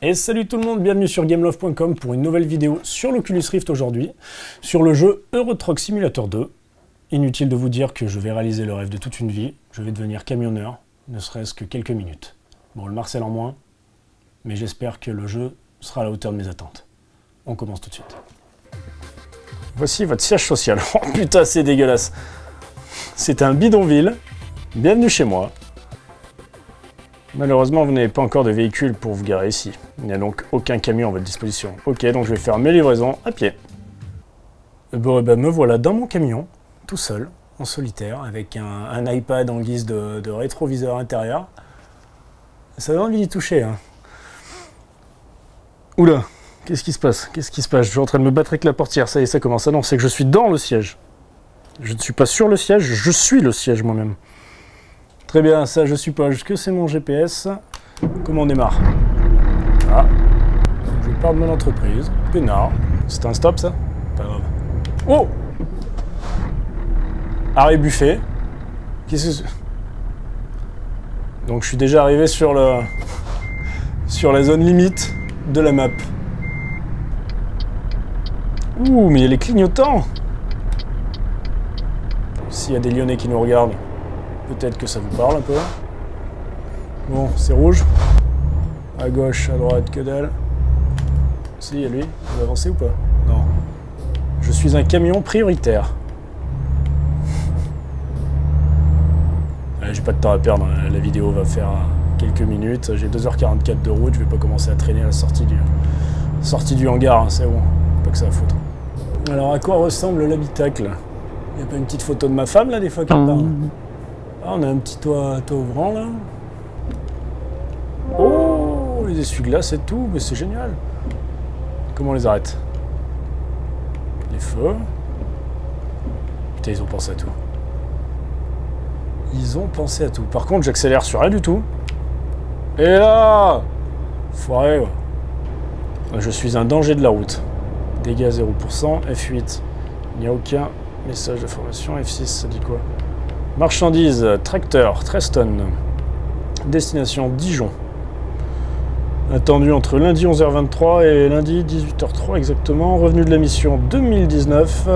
Et salut tout le monde, bienvenue sur gamelove.com pour une nouvelle vidéo sur l'Oculus Rift aujourd'hui, sur le jeu Euro Truck Simulator 2. Inutile de vous dire que je vais réaliser le rêve de toute une vie, je vais devenir camionneur, ne serait-ce que quelques minutes. Bon, le Marcel en moins, mais j'espère que le jeu sera à la hauteur de mes attentes. On commence tout de suite. Voici votre siège social. Oh putain, c'est dégueulasse. C'est un bidonville. Bienvenue chez moi. Malheureusement, vous n'avez pas encore de véhicule pour vous garer ici. Il n'y a donc aucun camion à votre disposition. Ok, donc je vais faire mes livraisons à pied. Bon, ben me voilà dans mon camion, tout seul, en solitaire, avec un, iPad en guise de, rétroviseur intérieur. Ça donne envie d'y toucher. Hein. Oula, qu'est-ce qui se passe? Qu'est-ce qui se passe? Je suis en train de me battre avec la portière. Ça y est, ça commence. Ah non, c'est que je suis dans le siège. Je ne suis pas sur le siège, je suis le siège moi-même. Très bien, ça je suppose que c'est mon GPS. Comment on démarre? Ah, je pars de mon entreprise. Pénard. C'est un stop ça? Pas grave. Oh Arrêt buffet. Qu'est-ce que Donc je suis déjà arrivé sur le sur la zone limite de la map. Ouh, mais il y a les clignotants S'il y a des Lyonnais qui nous regardent, Peut-être que ça vous parle un peu. Bon, c'est rouge. À gauche, à droite, que dalle. Si, il y a lui. Vous avancez ou pas? Non. Je suis un camion prioritaire. J'ai pas de temps à perdre. Hein. La vidéo va faire quelques minutes. J'ai 2h44 de route. Je vais pas commencer à traîner à la sortie du, sortie du hangar. Hein, c'est bon. Pas que ça à foutre. Alors, à quoi ressemble l'habitacle? Il y a pas une petite photo de ma femme là, des fois, qui parle? Ah, on a un petit toit, toit ouvrant là. Oh, les essuie-glaces et tout, mais c'est génial. Comment on les arrête? Les feux. Putain, ils ont pensé à tout. Ils ont pensé à tout. Par contre, j'accélère sur rien du tout. Et là Foiré, Je suis un danger de la route. Dégâts 0%, F8. Il n'y a aucun message d'information. F6, ça dit quoi? Marchandises, tracteur, Treston. Destination Dijon. Attendu entre lundi 11h23 et lundi 18h03 exactement. Revenu de la mission 2019.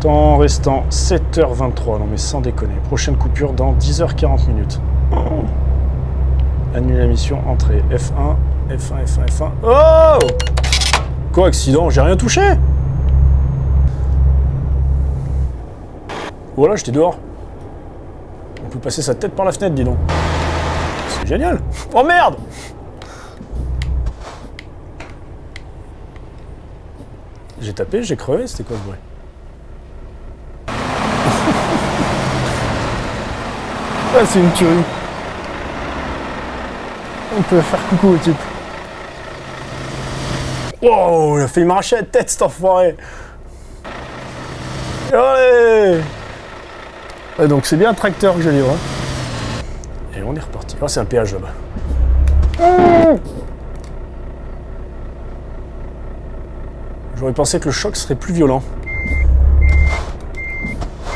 Temps restant 7h23. Non mais sans déconner. Prochaine coupure dans 10h40 minutes. Annule la mission, entrée. F1, F1, F1, F1. Oh Quoi, accident J'ai rien touché Voilà, j'étais dehors peut passer sa tête par la fenêtre, dis donc. C'est génial. Oh merde J'ai tapé, j'ai crevé, c'était quoi ce bruit? Ah, c'est une tuerie. On peut faire coucou au type. Wow, il a failli m'arracher la tête, cet enfoiré. Allez donc c'est bien un tracteur que j'ai livré. Et on est reparti. Oh, c'est un péage là-bas. J'aurais pensé que le choc serait plus violent.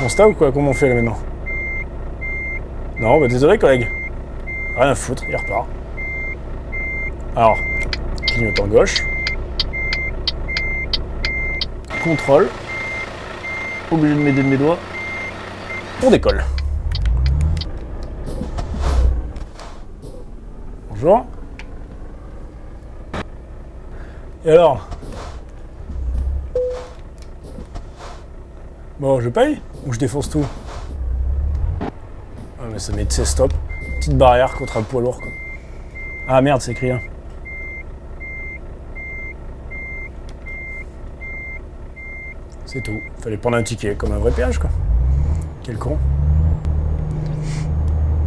Constat ou quoi? Comment on fait là maintenant? Non, bah désolé collègue. Rien à foutre, il repart. Alors, clignotant gauche. Contrôle. Obligé de m'aider de mes doigts on décolle. Bonjour. Et alors? Bon, je paye ou je défonce tout? Ah mais ça met de ses stop. Petite barrière contre un poids lourd quoi. Ah merde, c'est écrit hein. C'est tout. Fallait prendre un ticket comme un vrai péage quoi. Quel con.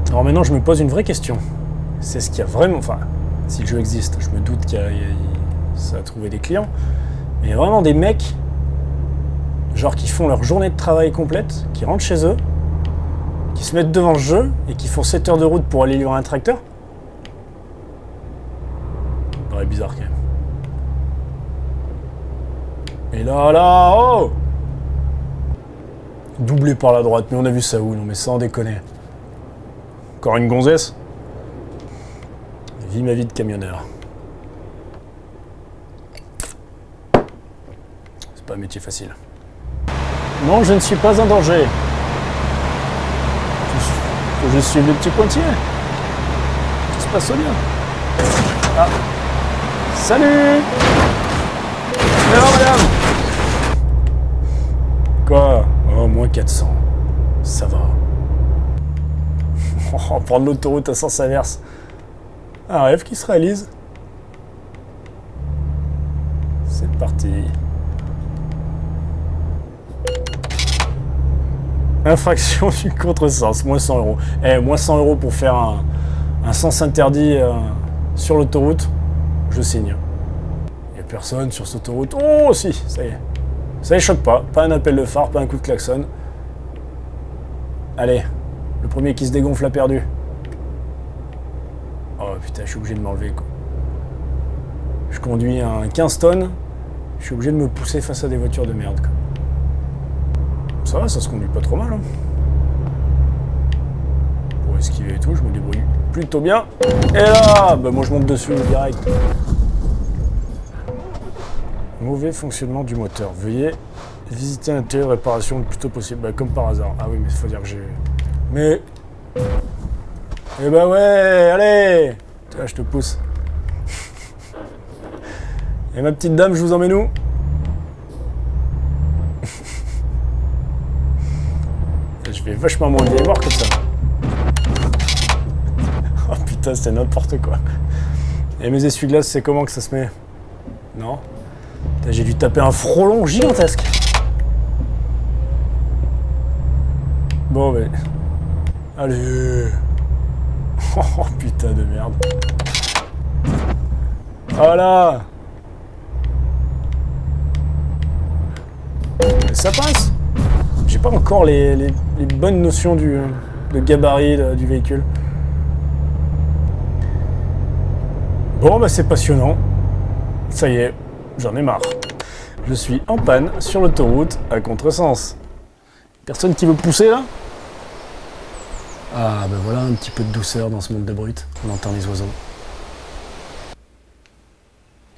Alors maintenant, je me pose une vraie question. C'est ce qu'il y a vraiment... Enfin, si le jeu existe, je me doute qu'il ça a trouvé des clients. Mais il y a vraiment des mecs, genre qui font leur journée de travail complète, qui rentrent chez eux, qui se mettent devant le jeu et qui font 7 heures de route pour aller livrer un tracteur? Paraît bizarre quand même. Et là, là, oh doublé par la droite, mais on a vu ça où? Non mais sans déconner. Encore une gonzesse? Vis ma vie de camionneur. C'est pas un métier facile. Non, je ne suis pas en danger. Je, suis le petit pointier. Tout se passe bien. Ah. Salut Alors madame? Quoi? Moins 400. Ça va. Oh, prendre l'autoroute à sens inverse. Un rêve qui se réalise. C'est parti. Infraction du contresens, moins 100 euros. Eh, moins 100 euros pour faire un, sens interdit euh, sur l'autoroute, je signe. Il n'y a personne sur cette autoroute. Oh, si, ça y est. Ça les choque pas. Pas un appel de phare, pas un coup de klaxon. Allez, le premier qui se dégonfle a perdu. Oh putain, je suis obligé de m'enlever quoi. Je conduis un 15 tonnes. Je suis obligé de me pousser face à des voitures de merde. Ça va, ça se conduit pas trop mal. Hein. Pour esquiver et tout, je me débrouille plutôt bien. Et là, bah moi je monte dessus direct. Mauvais fonctionnement du moteur. Veuillez visiter l'intérieur réparation le plus tôt possible. Bah, comme par hasard. Ah oui, mais il faut dire que j'ai... Mais... Eh bah ouais, allez Tiens, je te pousse. Et ma petite dame, je vous emmène où? Je vais vachement moins bien voir comme ça. oh putain, c'est n'importe quoi. Et mes essuie-glaces, c'est comment que ça se met? Non? J'ai dû taper un frôlon gigantesque. Bon, mais... Allez Oh putain de merde. Voilà Ça passe J'ai pas encore les, bonnes notions du, gabarit du véhicule. Bon bah c'est passionnant. Ça y est, j'en ai marre. Je suis en panne sur l'autoroute à contresens. Personne qui veut pousser là? Ah ben voilà un petit peu de douceur dans ce monde de brut. On entend les oiseaux.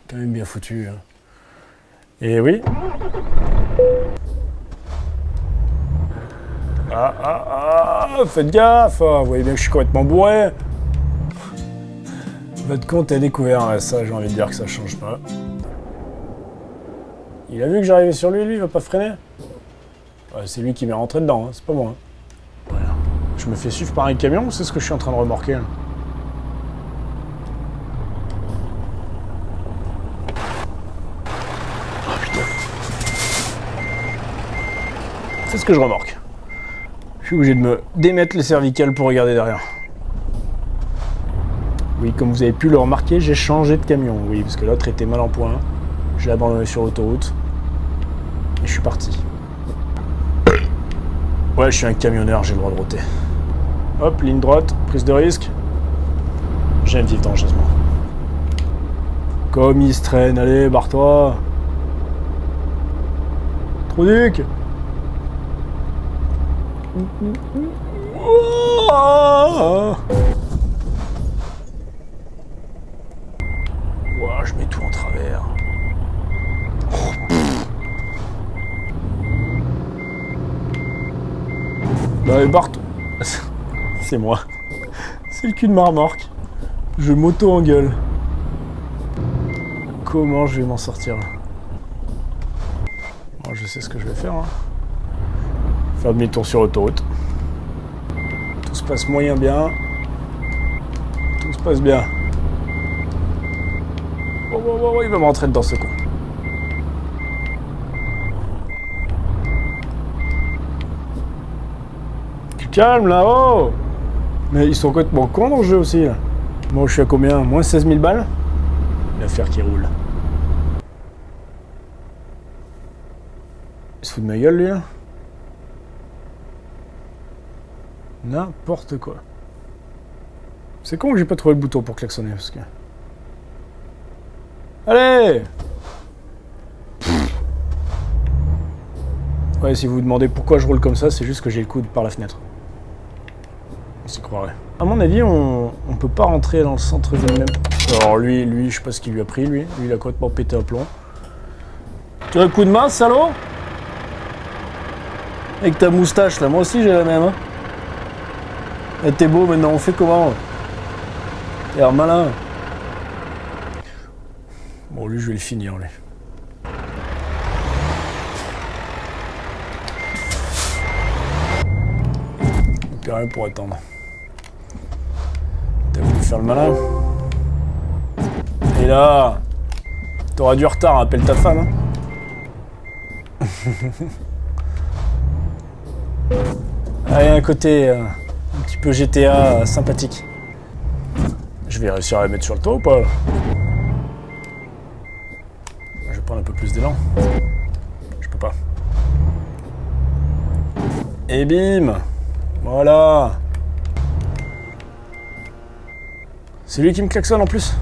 Quand même bien foutu. Hein. Et oui? Ah ah ah Faites gaffe ah, Vous voyez bien que je suis complètement bourré Votre compte est découvert, ça j'ai envie de dire que ça change pas. Il a vu que j'arrivais sur lui, lui, il va pas freiner c'est lui qui m'est rentré dedans, hein, c'est pas moi. Hein. Je me fais suivre par un camion ou c'est ce que je suis en train de remorquer Oh putain. C'est ce que je remorque. Je suis obligé de me démettre les cervicales pour regarder derrière. Oui, comme vous avez pu le remarquer, j'ai changé de camion. Oui, parce que l'autre était mal en point. Je l'ai abandonné sur l'autoroute. Suis parti. Ouais, je suis un camionneur, j'ai le droit de roter. Hop, ligne droite, prise de risque. J'aime vivre dangereusement. Comme il se traîne, allez, barre-toi. Produc oh je mets tout en travers. Bah, Bart, c'est moi. C'est le cul de ma remorque. Je m'auto-engueule. Comment je vais m'en sortir là? Je sais ce que je vais faire. Hein. Faire demi-tour sur l'autoroute. Tout se passe moyen bien. Tout se passe bien. Oh, oh, oh, il va me rentrer dedans ce con. Calme là-haut Mais ils sont complètement cons dans le jeu aussi. Là. Moi je suis à combien? Moins 16 000 balles? L'affaire qui roule. Il se fout de ma gueule lui là N'importe quoi. C'est con que j'ai pas trouvé le bouton pour klaxonner parce que... Allez Ouais, si vous vous demandez pourquoi je roule comme ça, c'est juste que j'ai le coude par la fenêtre. S'y croirait. À mon avis, on, on peut pas rentrer dans le centre-ville même. Alors lui, lui, je sais pas ce qu'il lui a pris, lui. Lui, il a complètement pété un plomb. Tu as un coup de main, salaud? Avec ta moustache, là, moi aussi j'ai la même. Hein. Eh, t'es beau, maintenant on fait comment? T'es l'air malin. Bon, lui, je vais le finir, lui. Plus rien pour attendre. Faire le malin Et là T'auras du retard, appelle ta femme. Hein. Allez, un côté euh, un petit peu GTA euh, sympathique. Je vais réussir à la mettre sur le toit ou pas Je vais prendre un peu plus d'élan. Je peux pas. Et bim Voilà C'est lui qui me klaxonne en plus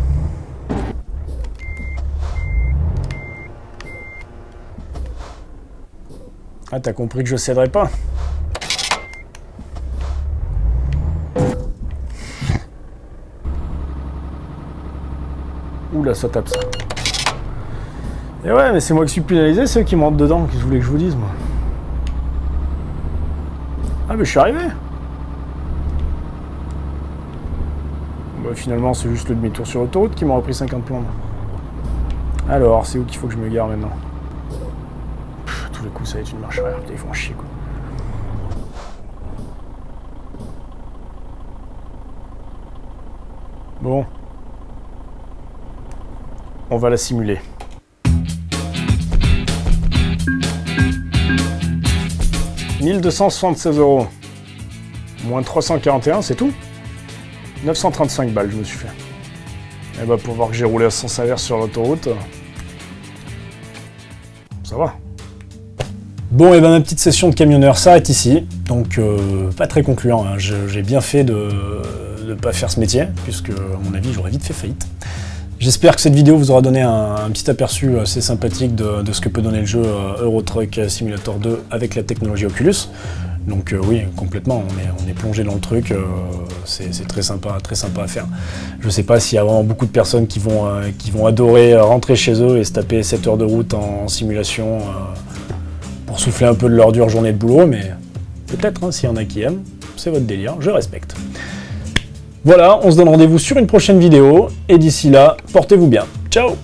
Ah, t'as compris que je céderai pas Oula, ça tape ça. Et ouais, mais c'est moi qui suis pénalisé, ceux qui me rentrent dedans. Qu'est-ce que vous voulez que je vous dise, moi? Ah, mais je suis arrivé finalement, c'est juste le demi-tour sur l'autoroute qui m'a repris 50 plombes. Alors, c'est où qu'il faut que je me gare maintenant tous les coups, ça va être une marche arrière. Putain, ils font chier, quoi. Bon. On va la simuler. « 1276 euros. Moins 341, c'est tout 935 balles, je me suis fait. Et bah, pour voir que j'ai roulé à sens inverse sur l'autoroute, ça va. Bon, et ben ma petite session de camionneur s'arrête ici. Donc, euh, pas très concluant. Hein. J'ai bien fait de ne pas faire ce métier, puisque, à mon avis, j'aurais vite fait faillite. J'espère que cette vidéo vous aura donné un, petit aperçu assez sympathique de, ce que peut donner le jeu euh, Euro Truck Simulator 2 avec la technologie Oculus. Donc euh, oui, complètement, on est, on est, plongé dans le truc, c'est très sympa, très sympa à faire. Je sais pas s'il y a vraiment beaucoup de personnes qui vont, vont adorer rentrer chez eux et se taper 7 heures de route en simulation pour souffler un peu de leur dure journée de boulot, mais peut-être, hein, s'il y en a qui aiment, c'est votre délire, je respecte. Voilà, on se donne rendez-vous sur une prochaine vidéo, et d'ici là, portez-vous bien. Ciao